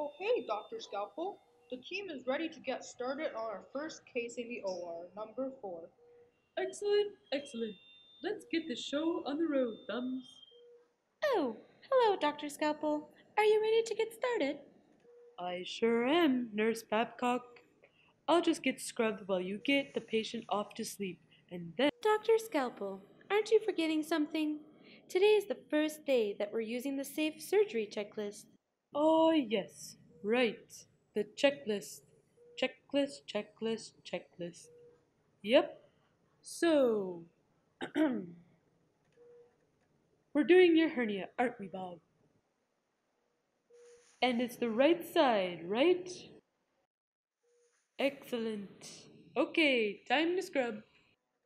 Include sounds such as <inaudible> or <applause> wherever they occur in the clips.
Oh, hey, Dr. Scalpel. The team is ready to get started on our first case in the OR, number four. Excellent, excellent. Let's get the show on the road, thumbs. Oh, hello, Dr. Scalpel. Are you ready to get started? I sure am, Nurse Babcock. I'll just get scrubbed while you get the patient off to sleep, and then. Dr. Scalpel, aren't you forgetting something? Today is the first day that we're using the safe surgery checklist. Oh, yes, right. The checklist. Checklist, checklist, checklist. Yep. So. <clears throat> we're doing your hernia, aren't we, Bob? And it's the right side, right? Excellent. Okay, time to scrub.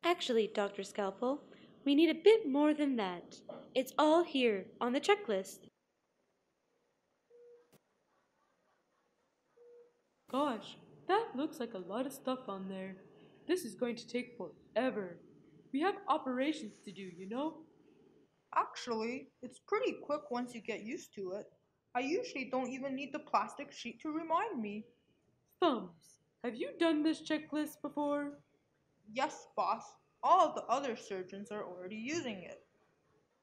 Actually, Dr. Scalpel, we need a bit more than that. It's all here on the checklist. Gosh, that looks like a lot of stuff on there. This is going to take forever. We have operations to do, you know? Actually, it's pretty quick once you get used to it. I usually don't even need the plastic sheet to remind me. Thumbs, have you done this checklist before? Yes, boss. All of the other surgeons are already using it.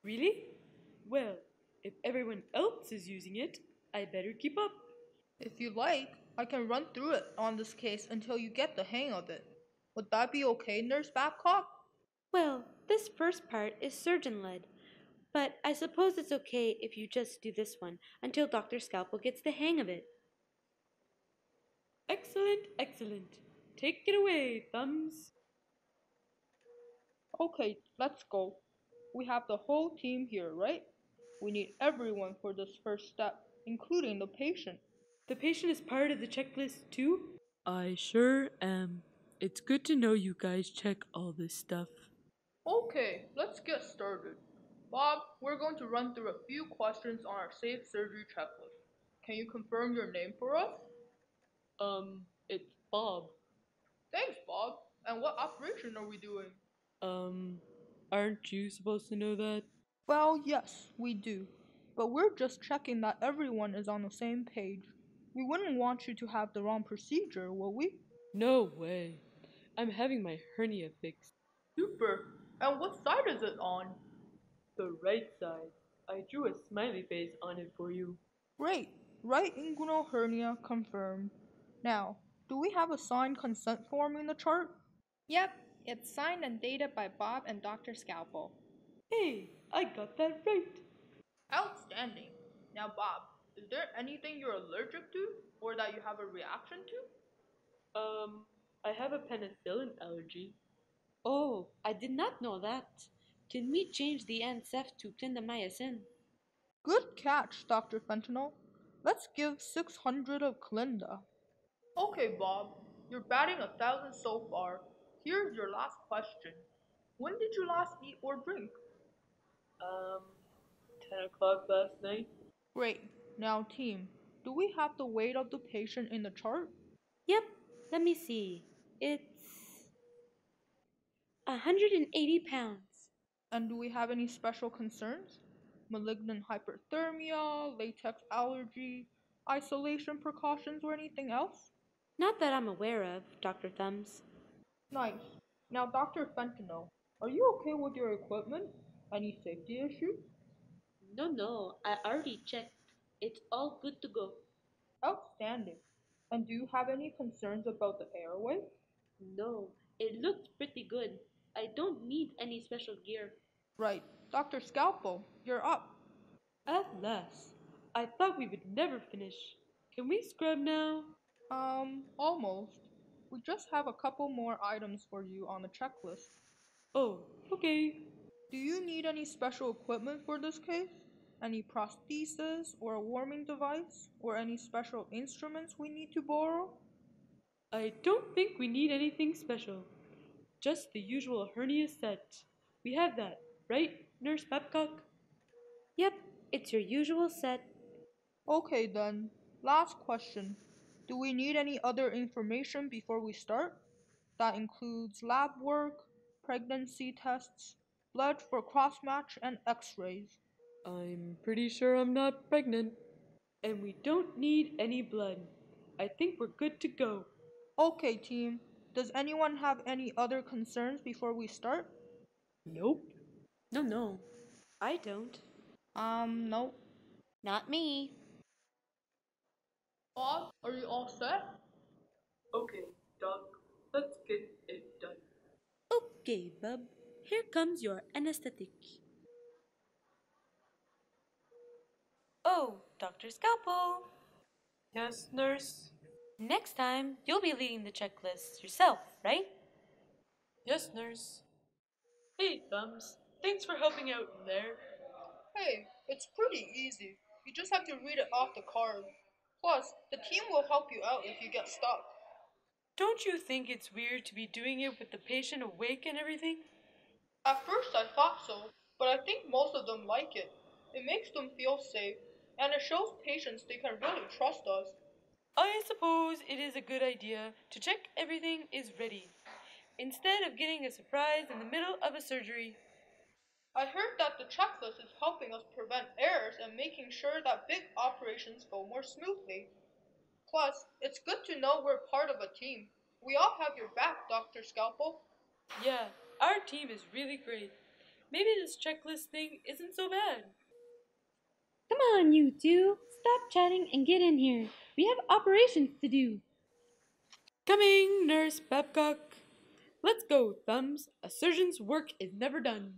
Really? Well, if everyone else is using it, I better keep up. If you like, I can run through it on this case until you get the hang of it. Would that be okay, Nurse Babcock? Well, this first part is surgeon led, but I suppose it's okay if you just do this one until Dr. Scalpel gets the hang of it. Excellent, excellent. Take it away, Thumbs. Okay, let's go. We have the whole team here, right? We need everyone for this first step, including the patient. The patient is part of the checklist too? I sure am. It's good to know you guys check all this stuff. Okay, let's get started. Bob, we're going to run through a few questions on our safe surgery checklist. Can you confirm your name for us? Um, it's Bob. Thanks, Bob. And what operation are we doing? Um, aren't you supposed to know that? Well, yes, we do. But we're just checking that everyone is on the same page. We wouldn't want you to have the wrong procedure, will we? No way. I'm having my hernia fixed. Super. And what side is it on? The right side. I drew a smiley face on it for you. Great. Right inguinal hernia confirmed. Now, do we have a signed consent form in the chart? Yep, it's signed and dated by Bob and Dr. Scalpel. Hey, I got that right. Outstanding. Now, Bob, is there anything you're allergic to or that you have a reaction to? Um, I have a penicillin allergy. Oh, I did not know that. Can we change the Ancef to clindamycin? Good catch, Dr. Fentanyl. Let's give 600 of Clinda. Okay, Bob, you're batting a thousand so far. Here's your last question. When did you last eat or drink? Um, 10 o'clock last night. Great. Now, team, do we have the weight of the patient in the chart? Yep, let me see. It's 180 pounds. And do we have any special concerns? Malignant hyperthermia, latex allergy, isolation precautions, or anything else? Not that I'm aware of, Dr. Thumbs. Nice. Now, Dr. Fentanyl, are you okay with your equipment? Any safety issues? No, no, I already checked. It's all good to go. Outstanding. And do you have any concerns about the airway? No, it looks pretty good. I don't need any special gear. Right. Dr. Scalpel, you're up. At last. I thought we would never finish. Can we scrub now? Um, almost. We just have a couple more items for you on the checklist. Oh, okay. Do you need any special equipment for this case? Any prosthesis or a warming device? Or any special instruments we need to borrow? I don't think we need anything special. Just the usual hernia set. We have that, right, Nurse Babcock? Yep, it's your usual set. Okay then. Last question. Do we need any other information before we start? That includes lab work, pregnancy tests, blood for cross match, and x rays. I'm pretty sure I'm not pregnant. And we don't need any blood. I think we're good to go. Okay, team. Does anyone have any other concerns before we start? Nope. No, no. I don't. Um, nope. Not me. Bob, are you all set? Okay, Doc. Let's get it done. Okay, bub. Here comes your anesthetic. Oh, Dr. Scalpel. Yes, nurse. Next time, you'll be leading the checklist yourself, right? Yes, nurse. Hey, Thumbs. Thanks for helping out in there. Hey, it's pretty easy. You just have to read it off the card. Plus, the team will help you out if you get stuck. Don't you think it's weird to be doing it with the patient awake and everything? At first I thought so, but I think most of them like it. It makes them feel safe, and it shows patients they can really trust us. I suppose it is a good idea to check everything is ready, instead of getting a surprise in the middle of a surgery. I heard that the checklist is helping us prevent errors and making sure that big operations go more smoothly. Plus, it's good to know we're part of a team. We all have your back, Dr. Scalpel. Yeah, our team is really great. Maybe this checklist thing isn't so bad. Come on, you two. Stop chatting and get in here. We have operations to do. Coming, Nurse Babcock. Let's go, Thumbs. A surgeon's work is never done.